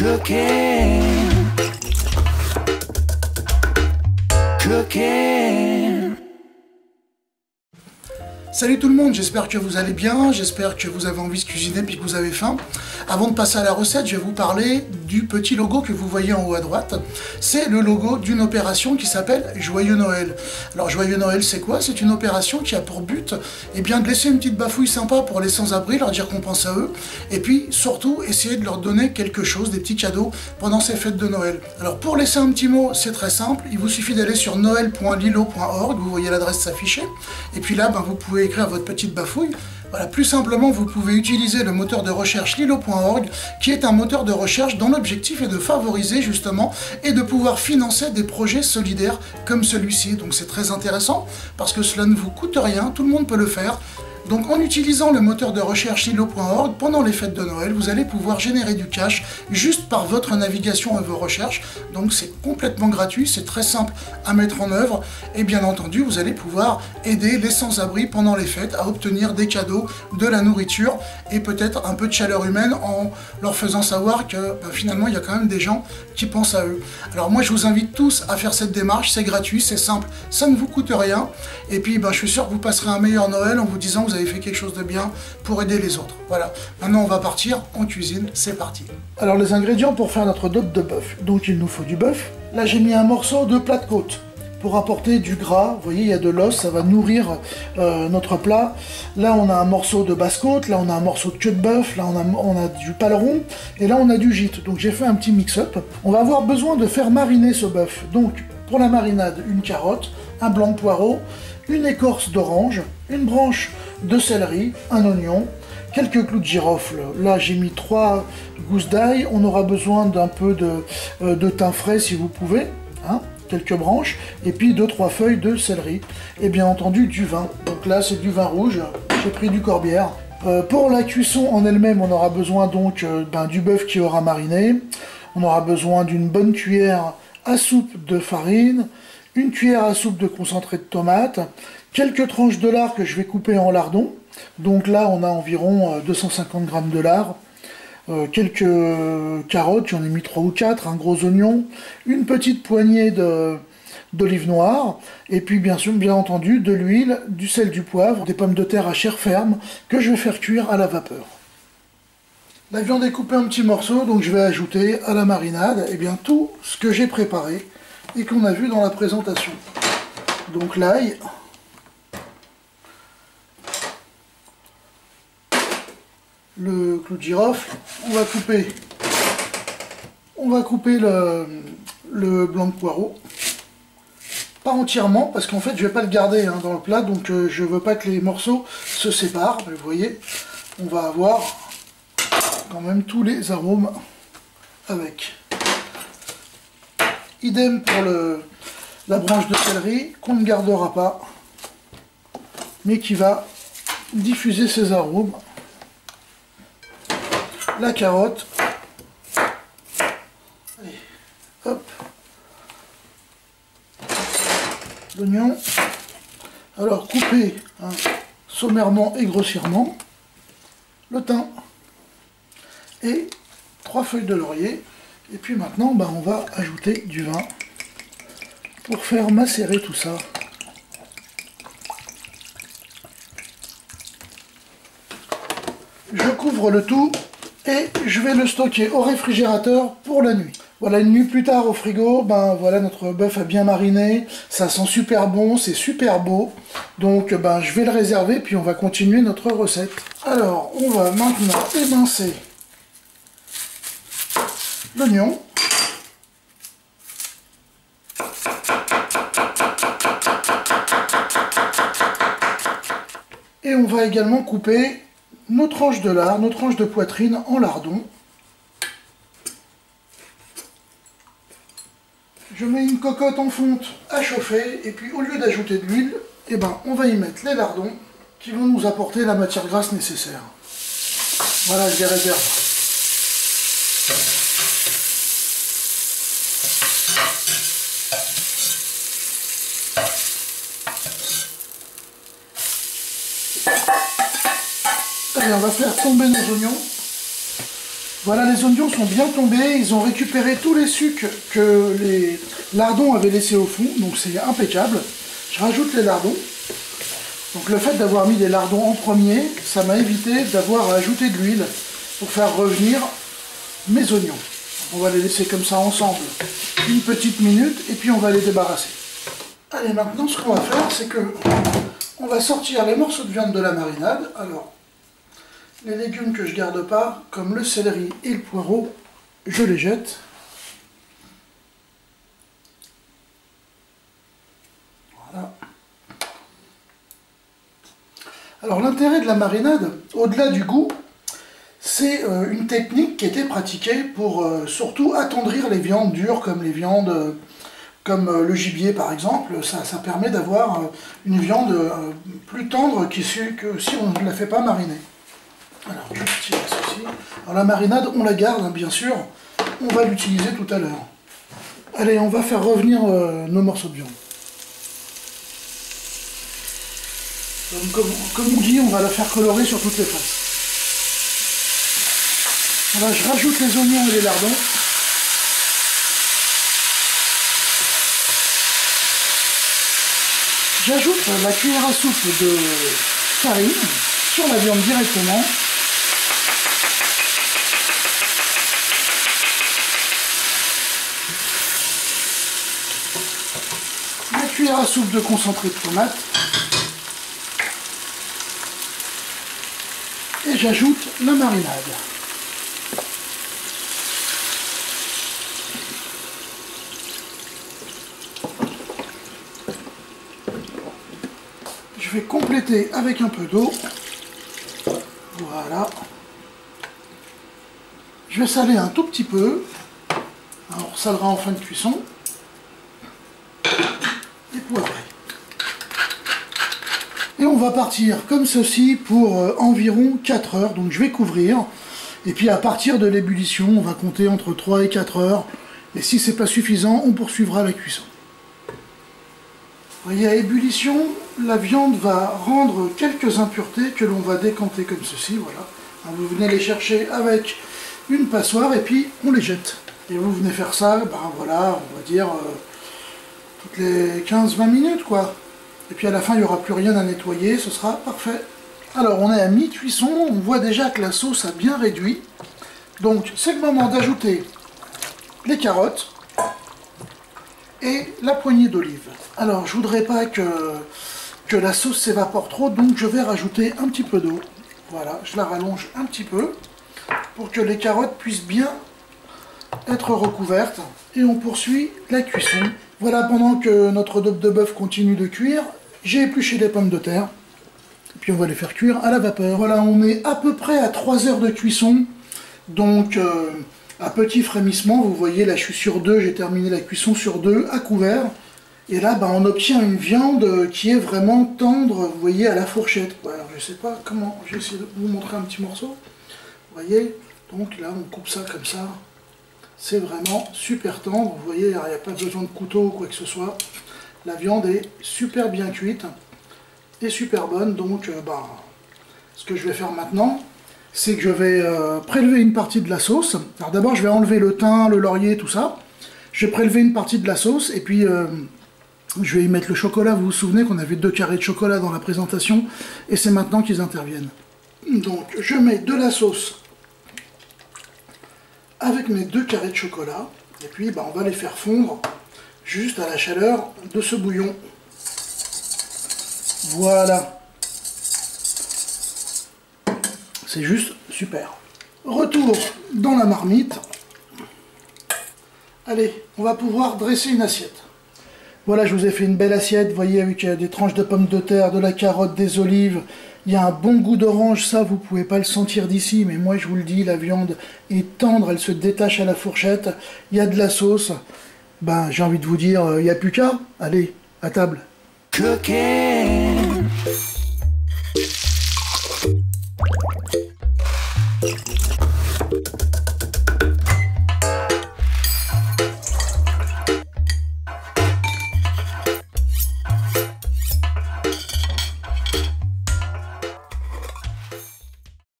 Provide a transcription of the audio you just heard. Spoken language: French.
Cooking. Cooking. Salut tout le monde, j'espère que vous allez bien, j'espère que vous avez envie de cuisiner puis que vous avez faim. Avant de passer à la recette, je vais vous parler du petit logo que vous voyez en haut à droite. C'est le logo d'une opération qui s'appelle Joyeux Noël. Alors Joyeux Noël, c'est quoi? C'est une opération qui a pour but eh bien, de laisser une petite bafouille sympa pour les sans-abri, leur dire qu'on pense à eux, et puis surtout essayer de leur donner quelque chose, des petits cadeaux pendant ces fêtes de Noël. Alors pour laisser un petit mot, c'est très simple, il vous suffit d'aller sur noël.lilo.org, vous voyez l'adresse s'afficher, et puis là, ben, vous pouvez écrire votre petite bafouille. Voilà, plus simplement, vous pouvez utiliser le moteur de recherche lilo.org, qui est un moteur de recherche dont l'objectif est de favoriser justement et de pouvoir financer des projets solidaires comme celui-ci. Donc c'est très intéressant parce que cela ne vous coûte rien, tout le monde peut le faire. Donc en utilisant le moteur de recherche Lilo.org, pendant les fêtes de Noël, vous allez pouvoir générer du cash juste par votre navigation et vos recherches. Donc c'est complètement gratuit, c'est très simple à mettre en œuvre. Et bien entendu, vous allez pouvoir aider les sans-abri pendant les fêtes à obtenir des cadeaux, de la nourriture et peut-être un peu de chaleur humaine en leur faisant savoir que bah, finalement il y a quand même des gens qui pensent à eux. Alors moi je vous invite tous à faire cette démarche, c'est gratuit, c'est simple, ça ne vous coûte rien. Et puis bah, je suis sûr que vous passerez un meilleur Noël en vous disant vous avez fait quelque chose de bien pour aider les autres. Voilà, maintenant on va partir en cuisine, c'est parti. Alors les ingrédients pour faire notre dot de bœuf. Donc il nous faut du bœuf. Là j'ai mis un morceau de plat de côte pour apporter du gras. Vous voyez, il y a de l'os, ça va nourrir euh, notre plat. Là, on a un morceau de basse-côte, là, on a un morceau de queue de bœuf, là, on a, on a du paleron, et là, on a du gîte. Donc, j'ai fait un petit mix-up. On va avoir besoin de faire mariner ce bœuf. Donc, pour la marinade, une carotte, un blanc de poireau, une écorce d'orange, une branche de céleri, un oignon, quelques clous de girofle. Là, j'ai mis trois gousses d'ail. On aura besoin d'un peu de, euh, de thym frais si vous pouvez. Hein quelques branches, et puis deux trois feuilles de céleri, et bien entendu du vin. Donc là c'est du vin rouge, j'ai pris du corbière. Euh, pour la cuisson en elle-même, on aura besoin donc euh, ben, du bœuf qui aura mariné, on aura besoin d'une bonne cuillère à soupe de farine, une cuillère à soupe de concentré de tomate, quelques tranches de lard que je vais couper en lardons, donc là on a environ 250 g de lard, euh, quelques carottes, j'en ai mis 3 ou 4, un gros oignon, une petite poignée d'olive noire, et puis bien sûr, bien entendu, de l'huile, du sel, du poivre, des pommes de terre à chair ferme, que je vais faire cuire à la vapeur. La viande est coupée en petits morceaux, donc je vais ajouter à la marinade eh bien, tout ce que j'ai préparé et qu'on a vu dans la présentation. Donc l'ail, le clou de girofle, on va couper, on va couper le, blanc de poireau. Pas entièrement, parce qu'en fait je vais pas le garder hein, dans le plat, donc euh, je veux pas que les morceaux se séparent. Vous voyez, on va avoir quand même tous les arômes avec. Idem pour la branche de céleri, qu'on ne gardera pas, mais qui va diffuser ses arômes la carotte. hop. L'oignon. Alors couper hein, sommairement et grossièrement. Le thym. Et trois feuilles de laurier. Et puis maintenant, ben, on va ajouter du vin pour faire macérer tout ça. Je couvre le tout et je vais le stocker au réfrigérateur pour la nuit. Voilà, une nuit plus tard au frigo, ben voilà, notre bœuf a bien mariné, ça sent super bon, c'est super beau. Donc ben je vais le réserver, puis on va continuer notre recette. Alors, on va maintenant émincer l'oignon. Et on va également couper nos tranches de lard, nos tranches de poitrine en lardons. Je mets une cocotte en fonte à chauffer et puis au lieu d'ajouter de l'huile, eh ben, on va y mettre les lardons qui vont nous apporter la matière grasse nécessaire. Voilà, je les réserve. On va faire tomber nos oignons. Voilà, les oignons sont bien tombés, ils ont récupéré tous les sucs que les lardons avaient laissés au fond, donc c'est impeccable. Je rajoute les lardons. Donc le fait d'avoir mis des lardons en premier, ça m'a évité d'avoir à ajouter de l'huile pour faire revenir mes oignons. On va les laisser comme ça ensemble une petite minute et puis on va les débarrasser. Allez, maintenant ce qu'on va faire, c'est que on va sortir les morceaux de viande de la marinade. Alors, les légumes que je garde pas, comme le céleri et le poireau, je les jette. Voilà. Alors l'intérêt de la marinade, au-delà du goût, c'est euh, une technique qui était pratiquée pour euh, surtout attendrir les viandes dures comme les viandes euh, comme le gibier par exemple. Ça, ça permet d'avoir une viande plus tendre que si on ne la fait pas mariner. Alors, je tire ceci. Alors la marinade, on la garde, hein, bien sûr. On va l'utiliser tout à l'heure. Allez, on va faire revenir euh, nos morceaux de viande. Comme, on dit, on va la faire colorer sur toutes les faces. Voilà, je rajoute les oignons et les lardons. J'ajoute la cuillère à soupe de farine sur la viande directement. À soupe de concentré de tomate. Et j'ajoute la marinade. Je vais compléter avec un peu d'eau. Voilà. Je vais saler un tout petit peu. on salera en fin de cuisson. Et on va partir comme ceci pour euh, environ 4 heures. Donc je vais couvrir. Et puis à partir de l'ébullition, on va compter entre 3 et 4 heures. Et si c'est pas suffisant, on poursuivra la cuisson. Vous voyez, à ébullition, la viande va rendre quelques impuretés que l'on va décanter comme ceci. Voilà. vous venez les chercher avec une passoire et puis on les jette. Et vous venez faire ça, ben voilà, on va dire... Euh, toutes les 15-20 minutes, quoi. Et puis à la fin, il n'y aura plus rien à nettoyer, ce sera parfait. Alors, on est à mi-cuisson, on voit déjà que la sauce a bien réduit. Donc, c'est le moment d'ajouter les carottes et la poignée d'olive. Alors, je voudrais pas que, que la sauce s'évapore trop, donc je vais rajouter un petit peu d'eau. Voilà, je la rallonge un petit peu pour que les carottes puissent bien être recouvertes. Et on poursuit la cuisson voilà, pendant que notre dope de bœuf continue de cuire, j'ai épluché des pommes de terre. Puis on va les faire cuire à la vapeur. Voilà, on est à peu près à 3 heures de cuisson. Donc, euh, à petit frémissement, vous voyez, là je suis sur 2, j'ai terminé la cuisson sur 2, à couvert. Et là, bah, on obtient une viande qui est vraiment tendre, vous voyez, à la fourchette. Alors, je sais pas comment, je vais essayer de vous montrer un petit morceau. Vous voyez, donc là, on coupe ça comme ça. C'est vraiment super tendre. Vous voyez, il n'y a pas besoin de couteau ou quoi que ce soit. La viande est super bien cuite et super bonne. Donc, euh, bah, ce que je vais faire maintenant, c'est que je vais euh, prélever une partie de la sauce. Alors d'abord, je vais enlever le thym, le laurier, tout ça. Je vais prélever une partie de la sauce et puis euh, je vais y mettre le chocolat. Vous vous souvenez qu'on avait deux carrés de chocolat dans la présentation et c'est maintenant qu'ils interviennent. Donc, je mets de la sauce avec mes deux carrés de chocolat. Et puis bah, on va les faire fondre juste à la chaleur de ce bouillon. Voilà. C'est juste super. Retour dans la marmite. Allez, on va pouvoir dresser une assiette. Voilà, je vous ai fait une belle assiette, vous voyez, avec euh, des tranches de pommes de terre, de la carotte, des olives, il y a un bon goût d'orange, ça vous pouvez pas le sentir d'ici, mais moi je vous le dis, la viande est tendre, elle se détache à la fourchette, il y a de la sauce. Ben j'ai envie de vous dire, euh, il n'y a plus qu'à. Allez, à table. Cooking.